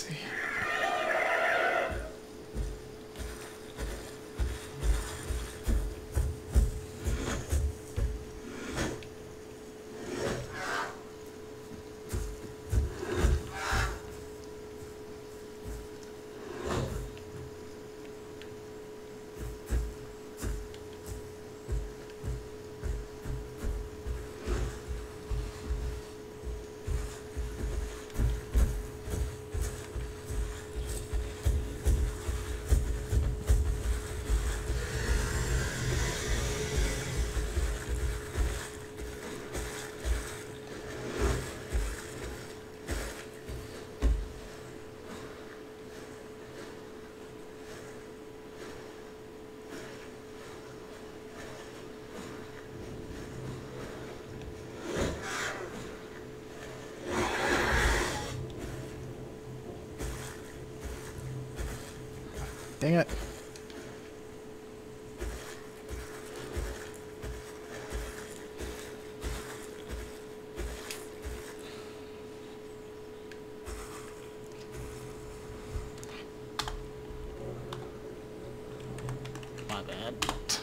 see here. Dang it. My bad.